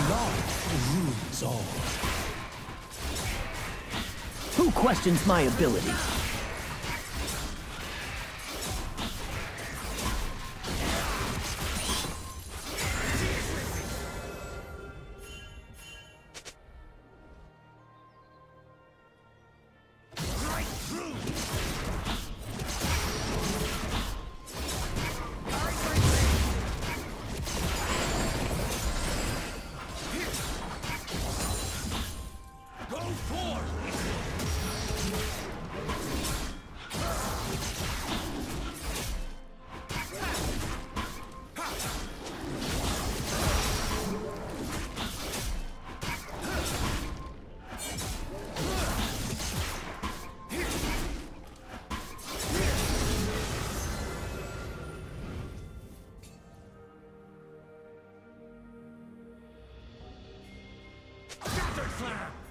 Love rules all. Who questions my abilities? flag!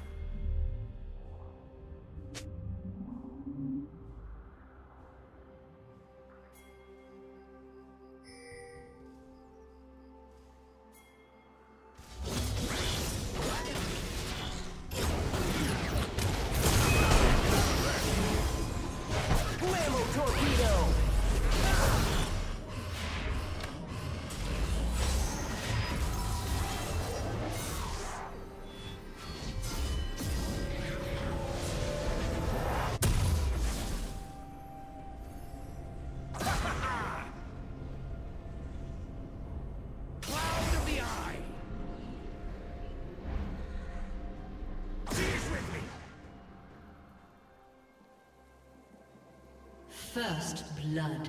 First blood.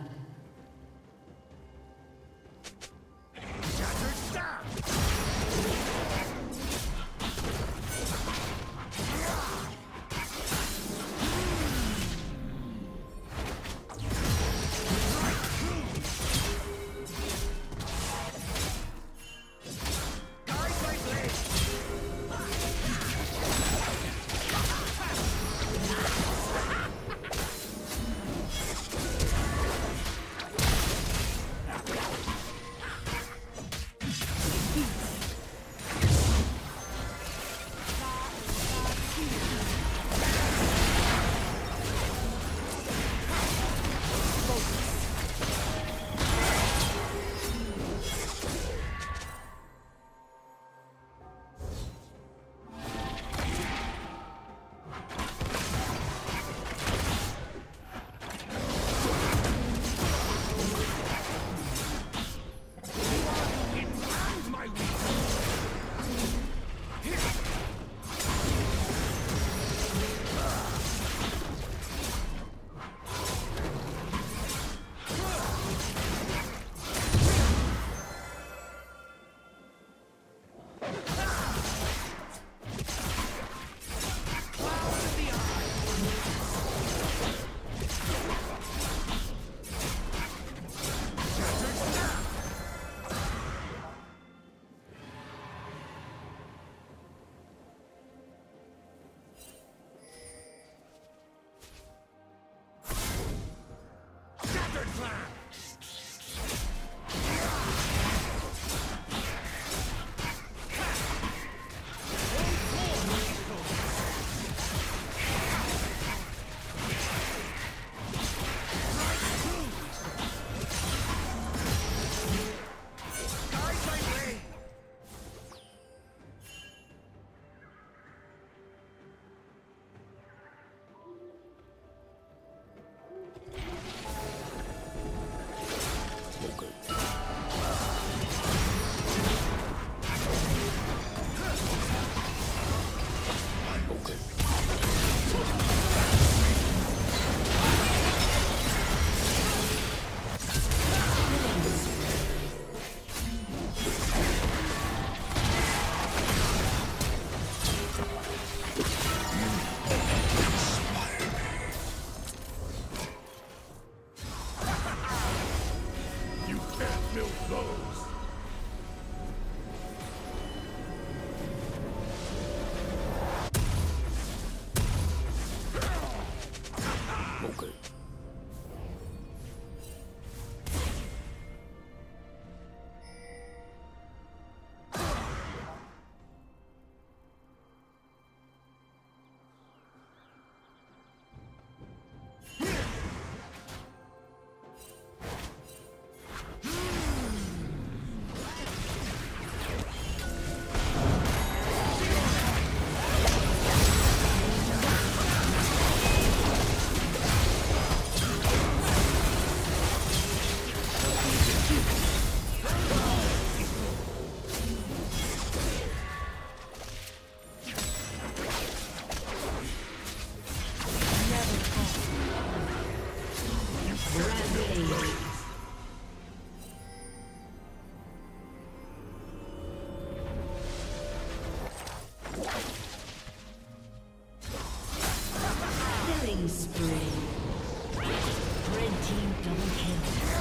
team double kill.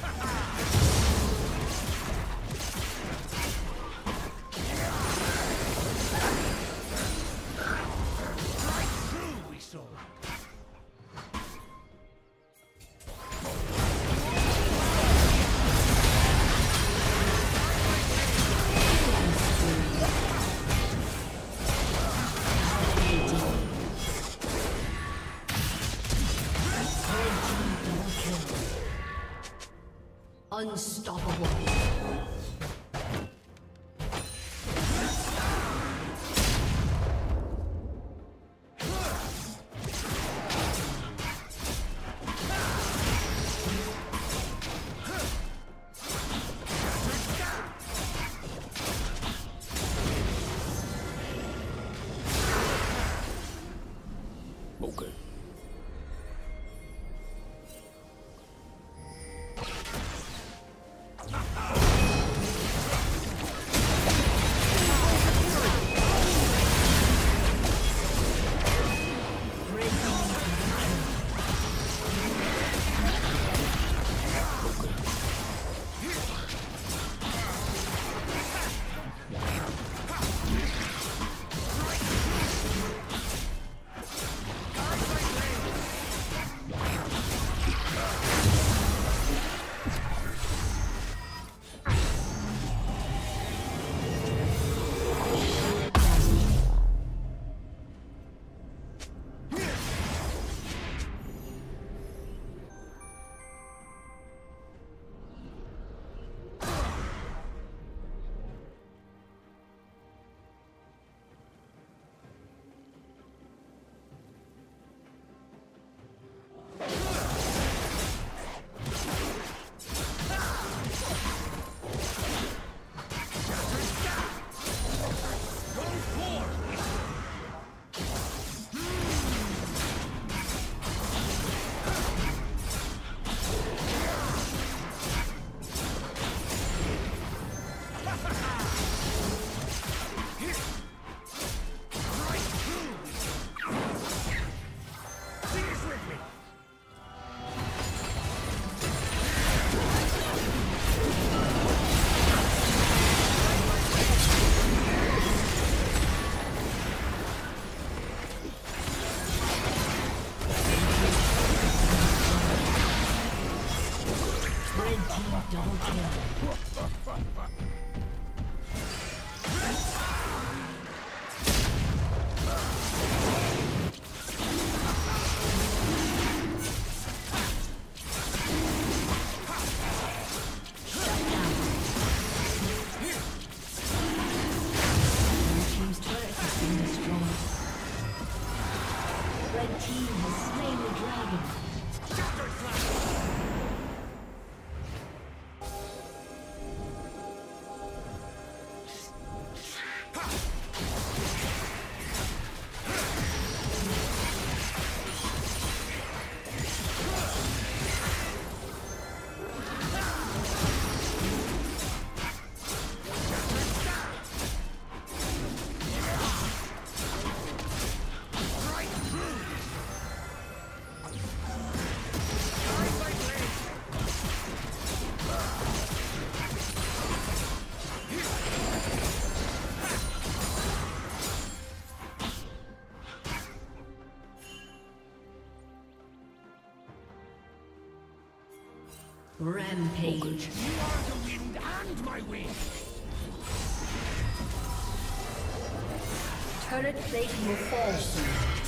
Ha ha ha! Unstoppable. Rampage. You are the wind and my wind. Turret plate will fall soon.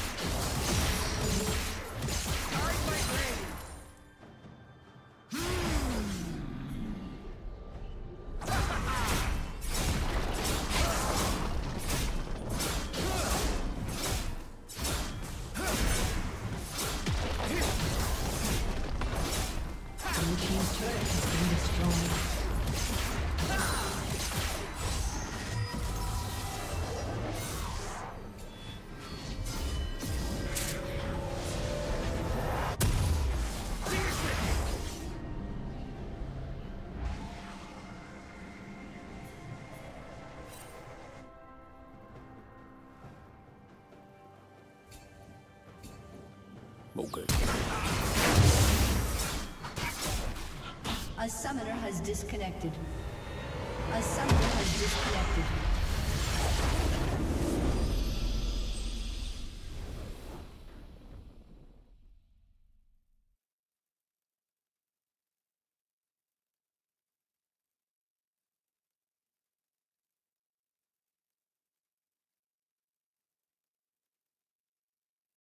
Okay. A summoner has disconnected. A summoner has disconnected.